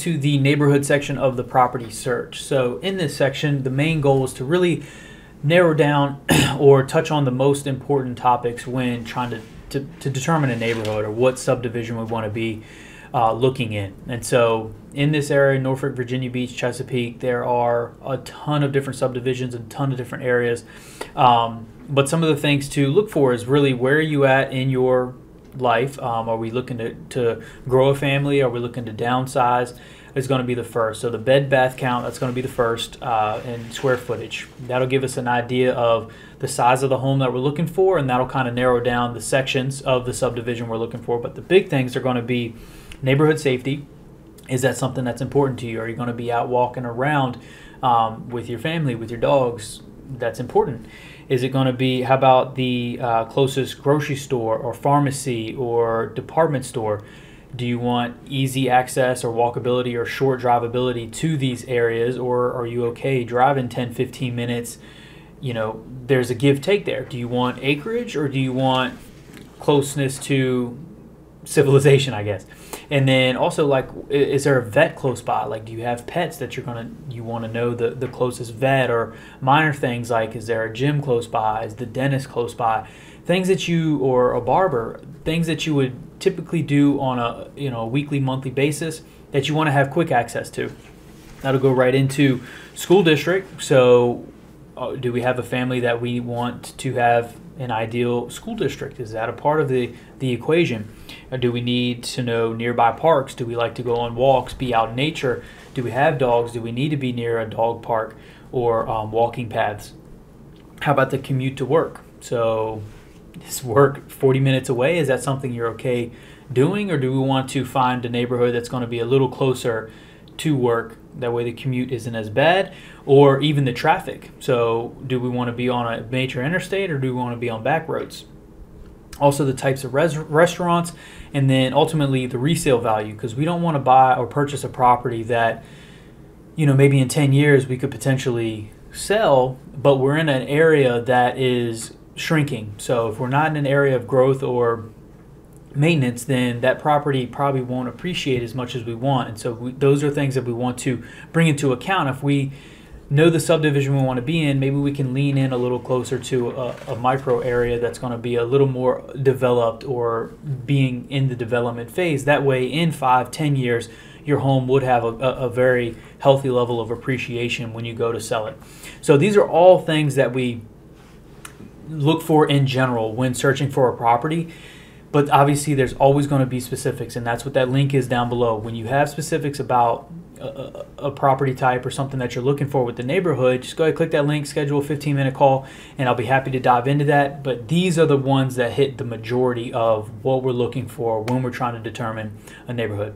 to the neighborhood section of the property search. So in this section, the main goal is to really narrow down or touch on the most important topics when trying to, to, to determine a neighborhood or what subdivision we want to be uh, looking in. And so in this area, Norfolk, Virginia Beach, Chesapeake, there are a ton of different subdivisions a ton of different areas. Um, but some of the things to look for is really where are you at in your life? Um, are we looking to, to grow a family? Are we looking to downsize? Is going to be the first. So the bed bath count that's going to be the first, uh, and square footage. That'll give us an idea of the size of the home that we're looking for, and that'll kind of narrow down the sections of the subdivision we're looking for. But the big things are going to be neighborhood safety. Is that something that's important to you? Are you going to be out walking around um, with your family, with your dogs? That's important. Is it going to be, how about the uh, closest grocery store or pharmacy or department store? Do you want easy access or walkability or short drivability to these areas, or are you okay driving 10, 15 minutes? You know, there's a give take there. Do you want acreage or do you want closeness to civilization, I guess? And then also, like, is there a vet close by? Like, do you have pets that you're gonna you want to know the the closest vet or minor things like is there a gym close by? Is the dentist close by? Things that you or a barber, things that you would typically do on a you know a weekly, monthly basis that you want to have quick access to. That'll go right into school district. So, uh, do we have a family that we want to have an ideal school district? Is that a part of the, the equation? Do we need to know nearby parks? Do we like to go on walks, be out in nature? Do we have dogs? Do we need to be near a dog park or um, walking paths? How about the commute to work? So, is work 40 minutes away? Is that something you're okay doing? Or do we want to find a neighborhood that's going to be a little closer to work? That way the commute isn't as bad, or even the traffic. So, do we want to be on a major interstate or do we want to be on back roads? Also, the types of res- restaurants, and then ultimately the resale value, because we don't want to buy or purchase a property that, you know, maybe in 10 years we could potentially sell, but we're in an area that is shrinking. So, if we're not in an area of growth or maintenance, then that property probably won't appreciate as much as we want. And so we, those are things that we want to bring into account. If we know the subdivision we want to be in, maybe we can lean in a little closer to a, a micro area that's going to be a little more developed or being in the development phase. That way, in five, ten years, your home would have a, a, very healthy level of appreciation when you go to sell it. So these are all things that we look for in general when searching for a property but obviously there's always going to be specifics and that's what that link is down below. When you have specifics about a, a, property type or something that you're looking for with the neighborhood just go ahead click that link schedule a 15 minute call and i'll be happy to dive into that. But these are the ones that hit the majority of what we're looking for when we're trying to determine a neighborhood